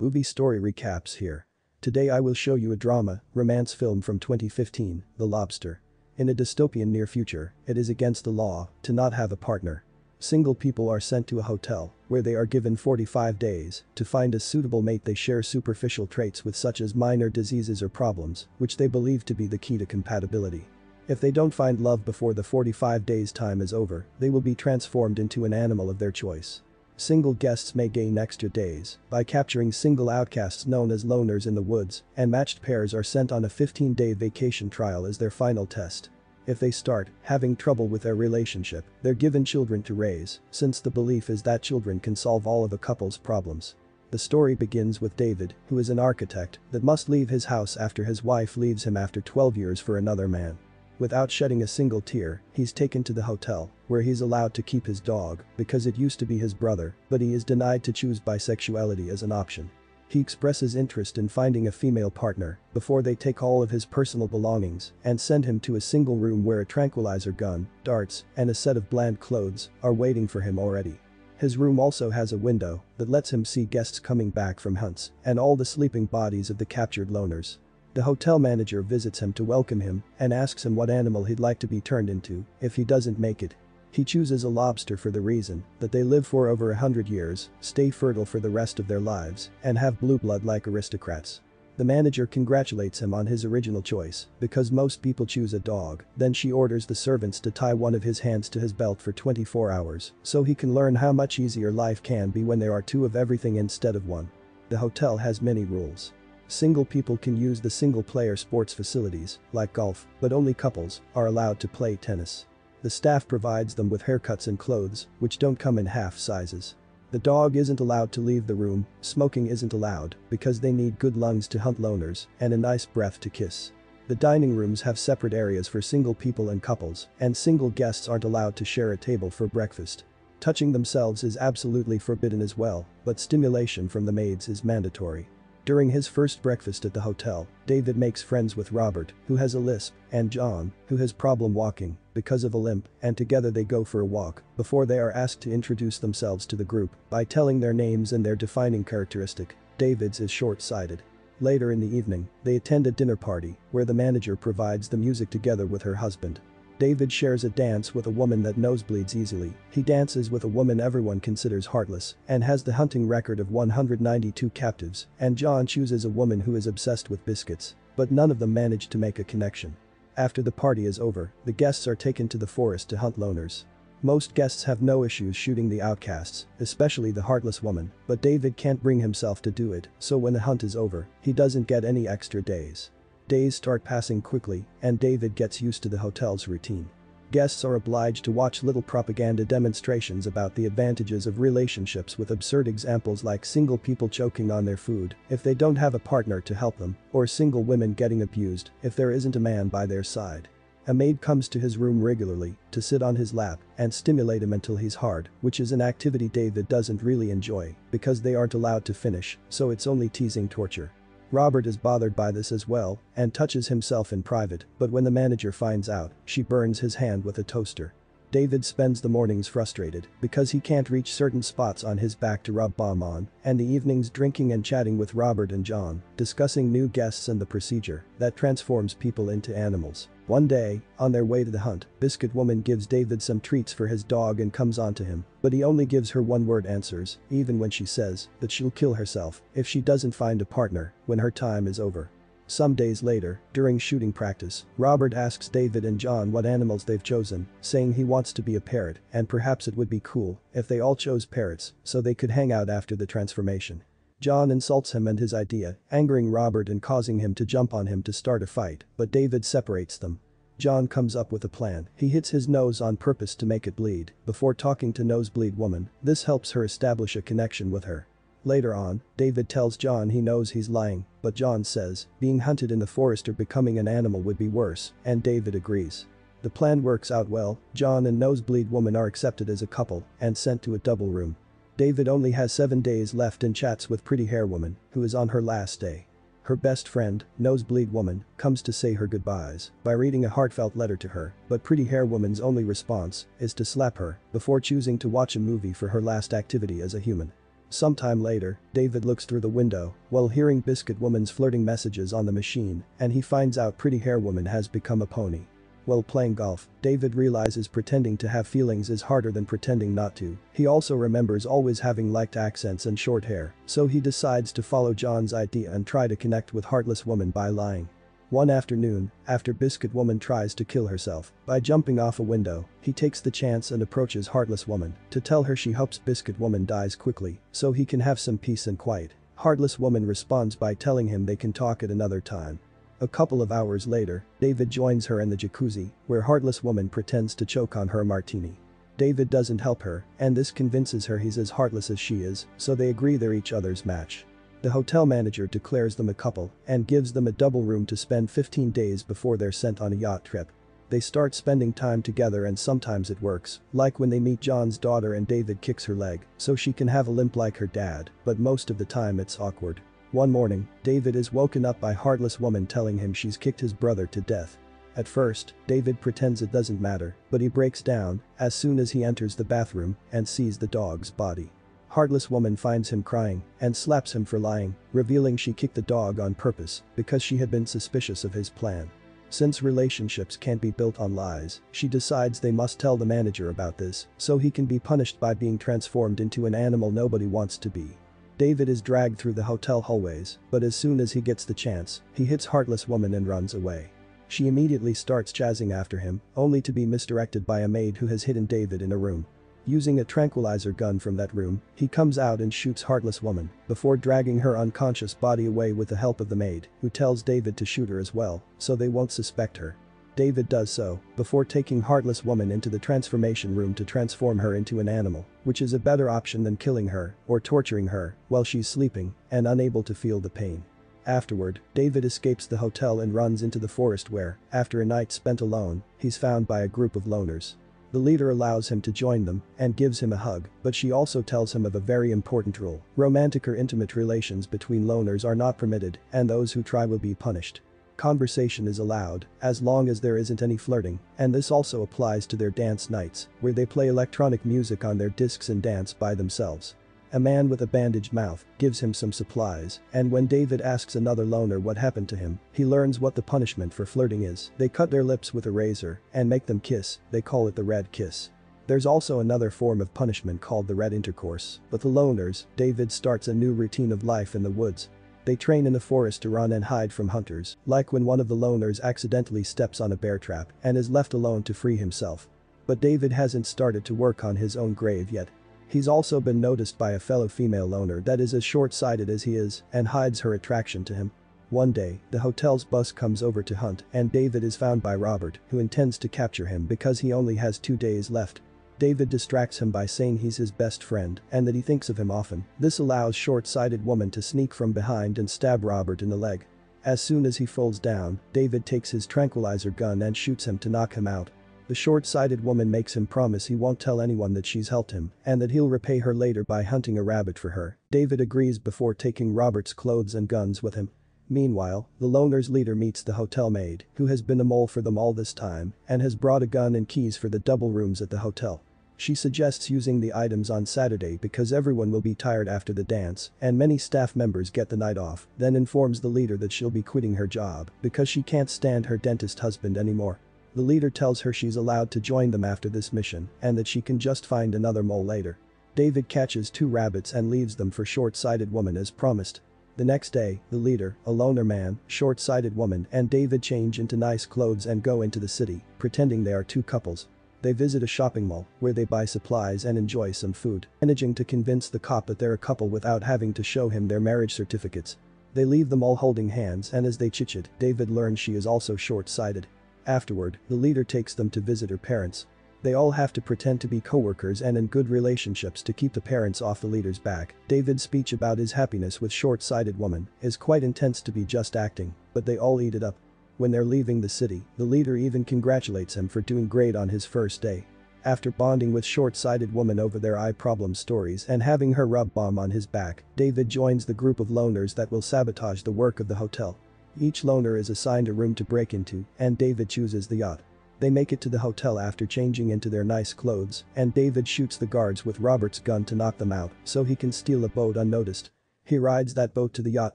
Movie story recaps here. Today I will show you a drama, romance film from 2015, The Lobster. In a dystopian near future, it is against the law to not have a partner. Single people are sent to a hotel where they are given 45 days to find a suitable mate they share superficial traits with such as minor diseases or problems which they believe to be the key to compatibility. If they don't find love before the 45 days time is over, they will be transformed into an animal of their choice. Single guests may gain extra days by capturing single outcasts known as loners in the woods, and matched pairs are sent on a 15-day vacation trial as their final test. If they start having trouble with their relationship, they're given children to raise, since the belief is that children can solve all of a couple's problems. The story begins with David, who is an architect that must leave his house after his wife leaves him after 12 years for another man. Without shedding a single tear, he's taken to the hotel, where he's allowed to keep his dog, because it used to be his brother, but he is denied to choose bisexuality as an option. He expresses interest in finding a female partner before they take all of his personal belongings and send him to a single room where a tranquilizer gun, darts, and a set of bland clothes are waiting for him already. His room also has a window that lets him see guests coming back from hunts and all the sleeping bodies of the captured loners. The hotel manager visits him to welcome him and asks him what animal he'd like to be turned into if he doesn't make it. He chooses a lobster for the reason that they live for over a hundred years, stay fertile for the rest of their lives, and have blue blood like aristocrats. The manager congratulates him on his original choice because most people choose a dog, then she orders the servants to tie one of his hands to his belt for 24 hours so he can learn how much easier life can be when there are two of everything instead of one. The hotel has many rules. Single people can use the single-player sports facilities, like golf, but only couples are allowed to play tennis. The staff provides them with haircuts and clothes, which don't come in half sizes. The dog isn't allowed to leave the room, smoking isn't allowed, because they need good lungs to hunt loners, and a nice breath to kiss. The dining rooms have separate areas for single people and couples, and single guests aren't allowed to share a table for breakfast. Touching themselves is absolutely forbidden as well, but stimulation from the maids is mandatory. During his first breakfast at the hotel, David makes friends with Robert, who has a lisp, and John, who has problem walking because of a limp, and together they go for a walk before they are asked to introduce themselves to the group by telling their names and their defining characteristic. David's is short-sighted. Later in the evening, they attend a dinner party where the manager provides the music together with her husband. David shares a dance with a woman that nosebleeds easily. He dances with a woman everyone considers heartless and has the hunting record of 192 captives, and John chooses a woman who is obsessed with biscuits. But none of them manage to make a connection. After the party is over, the guests are taken to the forest to hunt loners. Most guests have no issues shooting the outcasts, especially the heartless woman, but David can't bring himself to do it, so when the hunt is over, he doesn't get any extra days. Days start passing quickly, and David gets used to the hotel's routine. Guests are obliged to watch little propaganda demonstrations about the advantages of relationships with absurd examples like single people choking on their food if they don't have a partner to help them, or single women getting abused if there isn't a man by their side. A maid comes to his room regularly to sit on his lap and stimulate him until he's hard, which is an activity David doesn't really enjoy because they aren't allowed to finish, so it's only teasing torture. Robert is bothered by this as well and touches himself in private, but when the manager finds out, she burns his hand with a toaster. David spends the mornings frustrated because he can't reach certain spots on his back to rub balm on, and the evenings drinking and chatting with Robert and John, discussing new guests and the procedure that transforms people into animals. One day, on their way to the hunt, Biscuit Woman gives David some treats for his dog and comes on to him, but he only gives her one-word answers, even when she says that she'll kill herself if she doesn't find a partner when her time is over. Some days later, during shooting practice, Robert asks David and John what animals they've chosen, saying he wants to be a parrot and perhaps it would be cool if they all chose parrots so they could hang out after the transformation. John insults him and his idea, angering Robert and causing him to jump on him to start a fight, but David separates them. John comes up with a plan. He hits his nose on purpose to make it bleed, before talking to Nosebleed Woman, this helps her establish a connection with her. Later on, David tells John he knows he's lying, but John says, being hunted in the forest or becoming an animal would be worse, and David agrees. The plan works out well, John and Nosebleed Woman are accepted as a couple and sent to a double room. David only has 7 days left and chats with Pretty Hair Woman, who is on her last day. Her best friend, Nosebleed Woman, comes to say her goodbyes by reading a heartfelt letter to her, but Pretty Hair Woman's only response is to slap her before choosing to watch a movie for her last activity as a human. Sometime later, David looks through the window while hearing Biscuit Woman's flirting messages on the machine and he finds out Pretty Hair Woman has become a pony. While playing golf, David realizes pretending to have feelings is harder than pretending not to. He also remembers always having liked accents and short hair, so he decides to follow John's idea and try to connect with Heartless Woman by lying. One afternoon, after Biscuit Woman tries to kill herself by jumping off a window, he takes the chance and approaches Heartless Woman to tell her she hopes Biscuit Woman dies quickly so he can have some peace and quiet. Heartless Woman responds by telling him they can talk at another time. A couple of hours later, David joins her in the jacuzzi, where Heartless Woman pretends to choke on her martini. David doesn't help her, and this convinces her he's as heartless as she is, so they agree they're each other's match. The hotel manager declares them a couple and gives them a double room to spend 15 days before they're sent on a yacht trip. They start spending time together and sometimes it works, like when they meet John's daughter and David kicks her leg so she can have a limp like her dad, but most of the time it's awkward. One morning, David is woken up by heartless woman telling him she's kicked his brother to death. At first, David pretends it doesn't matter, but he breaks down as soon as he enters the bathroom and sees the dog's body. Heartless woman finds him crying and slaps him for lying, revealing she kicked the dog on purpose because she had been suspicious of his plan. Since relationships can't be built on lies, she decides they must tell the manager about this so he can be punished by being transformed into an animal nobody wants to be. David is dragged through the hotel hallways, but as soon as he gets the chance, he hits Heartless Woman and runs away. She immediately starts chasing after him, only to be misdirected by a maid who has hidden David in a room. Using a tranquilizer gun from that room, he comes out and shoots Heartless Woman, before dragging her unconscious body away with the help of the maid, who tells David to shoot her as well, so they won't suspect her. David does so, before taking Heartless Woman into the transformation room to transform her into an animal, which is a better option than killing her or torturing her while she's sleeping and unable to feel the pain. Afterward, David escapes the hotel and runs into the forest where, after a night spent alone, he's found by a group of loners. The leader allows him to join them and gives him a hug, but she also tells him of a very important rule. Romantic or intimate relations between loners are not permitted and those who try will be punished. Conversation is allowed, as long as there isn't any flirting, and this also applies to their dance nights, where they play electronic music on their discs and dance by themselves. A man with a bandaged mouth gives him some supplies, and when David asks another loner what happened to him, he learns what the punishment for flirting is. They cut their lips with a razor and make them kiss, they call it the red kiss. There's also another form of punishment called the red intercourse, but the loners, David starts a new routine of life in the woods, they train in the forest to run and hide from hunters, like when one of the loners accidentally steps on a bear trap and is left alone to free himself. But David hasn't started to work on his own grave yet. He's also been noticed by a fellow female loner that is as short-sighted as he is and hides her attraction to him. One day, the hotel's bus comes over to hunt and David is found by Robert who intends to capture him because he only has two days left David distracts him by saying he's his best friend and that he thinks of him often. This allows short-sighted woman to sneak from behind and stab Robert in the leg. As soon as he falls down, David takes his tranquilizer gun and shoots him to knock him out. The short-sighted woman makes him promise he won't tell anyone that she's helped him and that he'll repay her later by hunting a rabbit for her. David agrees before taking Robert's clothes and guns with him. Meanwhile, the loner's leader meets the hotel maid, who has been a mole for them all this time and has brought a gun and keys for the double rooms at the hotel. She suggests using the items on Saturday because everyone will be tired after the dance and many staff members get the night off, then informs the leader that she'll be quitting her job because she can't stand her dentist husband anymore. The leader tells her she's allowed to join them after this mission and that she can just find another mole later. David catches two rabbits and leaves them for short-sighted woman as promised. The next day, the leader, a loner man, short-sighted woman and David change into nice clothes and go into the city, pretending they are two couples. They visit a shopping mall, where they buy supplies and enjoy some food, managing to convince the cop that they're a couple without having to show him their marriage certificates. They leave them all holding hands and as they chit-chat, David learns she is also short-sighted. Afterward, the leader takes them to visit her parents. They all have to pretend to be co-workers and in good relationships to keep the parents off the leader's back. David's speech about his happiness with short-sighted woman is quite intense to be just acting, but they all eat it up. When they're leaving the city, the leader even congratulates him for doing great on his first day. After bonding with short-sighted woman over their eye problem stories and having her rub balm on his back, David joins the group of loners that will sabotage the work of the hotel. Each loner is assigned a room to break into and David chooses the yacht. They make it to the hotel after changing into their nice clothes, and David shoots the guards with Robert's gun to knock them out so he can steal a boat unnoticed. He rides that boat to the yacht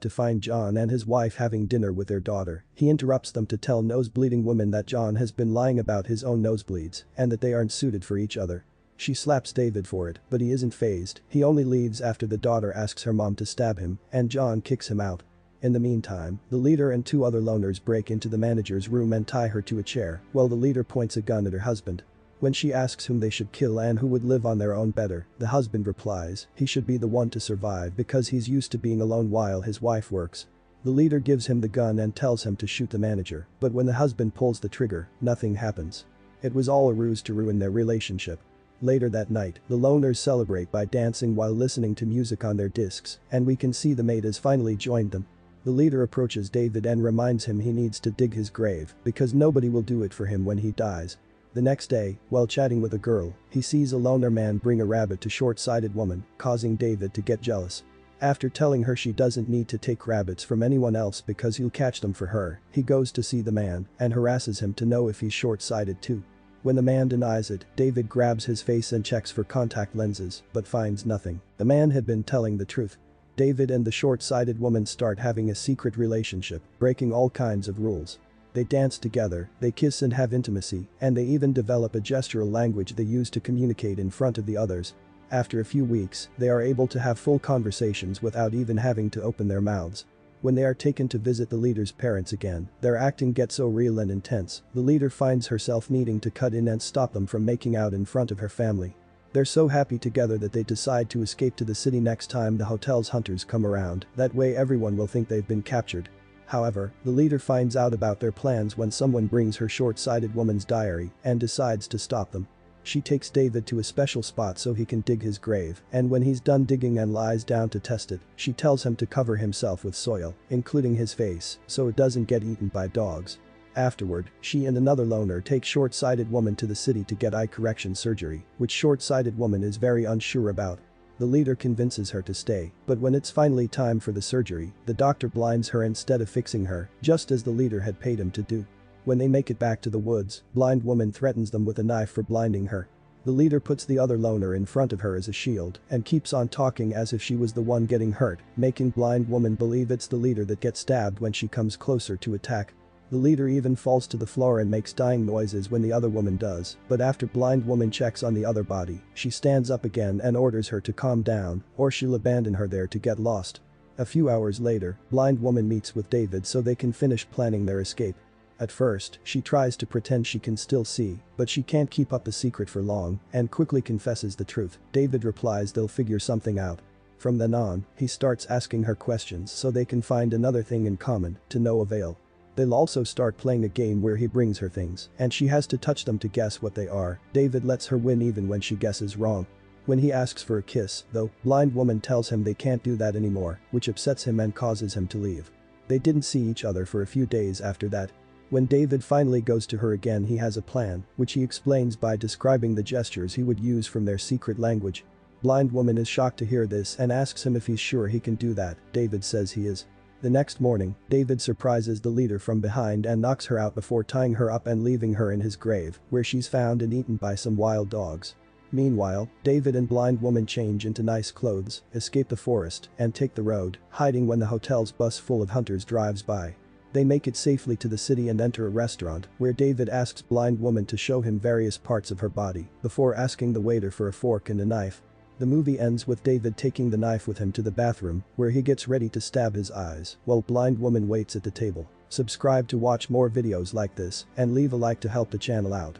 to find John and his wife having dinner with their daughter. He interrupts them to tell nose-bleeding woman that John has been lying about his own nosebleeds and that they aren't suited for each other. She slaps David for it, but he isn't fazed, he only leaves after the daughter asks her mom to stab him, and John kicks him out. In the meantime, the leader and two other loners break into the manager's room and tie her to a chair, while the leader points a gun at her husband. When she asks whom they should kill and who would live on their own better, the husband replies, he should be the one to survive because he's used to being alone while his wife works. The leader gives him the gun and tells him to shoot the manager, but when the husband pulls the trigger, nothing happens. It was all a ruse to ruin their relationship. Later that night, the loners celebrate by dancing while listening to music on their discs, and we can see the maid has finally joined them. The leader approaches David and reminds him he needs to dig his grave because nobody will do it for him when he dies. The next day, while chatting with a girl, he sees a loner man bring a rabbit to short-sighted woman, causing David to get jealous. After telling her she doesn't need to take rabbits from anyone else because he'll catch them for her, he goes to see the man and harasses him to know if he's short-sighted too. When the man denies it, David grabs his face and checks for contact lenses, but finds nothing. The man had been telling the truth. David and the short-sighted woman start having a secret relationship, breaking all kinds of rules. They dance together, they kiss and have intimacy, and they even develop a gestural language they use to communicate in front of the others. After a few weeks, they are able to have full conversations without even having to open their mouths. When they are taken to visit the leader's parents again, their acting gets so real and intense, the leader finds herself needing to cut in and stop them from making out in front of her family. They're so happy together that they decide to escape to the city next time the hotel's hunters come around, that way everyone will think they've been captured. However, the leader finds out about their plans when someone brings her short-sighted woman's diary and decides to stop them. She takes David to a special spot so he can dig his grave, and when he's done digging and lies down to test it, she tells him to cover himself with soil, including his face, so it doesn't get eaten by dogs. Afterward, she and another loner take short-sighted woman to the city to get eye correction surgery, which short-sighted woman is very unsure about. The leader convinces her to stay, but when it's finally time for the surgery, the doctor blinds her instead of fixing her, just as the leader had paid him to do. When they make it back to the woods, blind woman threatens them with a knife for blinding her. The leader puts the other loner in front of her as a shield and keeps on talking as if she was the one getting hurt, making blind woman believe it's the leader that gets stabbed when she comes closer to attack. The leader even falls to the floor and makes dying noises when the other woman does, but after blind woman checks on the other body, she stands up again and orders her to calm down, or she'll abandon her there to get lost. A few hours later, blind woman meets with David so they can finish planning their escape. At first, she tries to pretend she can still see, but she can't keep up the secret for long, and quickly confesses the truth. David replies they'll figure something out. From then on, he starts asking her questions so they can find another thing in common, to no avail. They'll also start playing a game where he brings her things, and she has to touch them to guess what they are. David lets her win even when she guesses wrong. When he asks for a kiss, though, blind woman tells him they can't do that anymore, which upsets him and causes him to leave. They didn't see each other for a few days after that. When David finally goes to her again he has a plan, which he explains by describing the gestures he would use from their secret language. Blind woman is shocked to hear this and asks him if he's sure he can do that, David says he is. The next morning, David surprises the leader from behind and knocks her out before tying her up and leaving her in his grave, where she's found and eaten by some wild dogs. Meanwhile, David and blind woman change into nice clothes, escape the forest, and take the road, hiding when the hotel's bus full of hunters drives by. They make it safely to the city and enter a restaurant, where David asks blind woman to show him various parts of her body, before asking the waiter for a fork and a knife. The movie ends with David taking the knife with him to the bathroom, where he gets ready to stab his eyes, while blind woman waits at the table. Subscribe to watch more videos like this, and leave a like to help the channel out.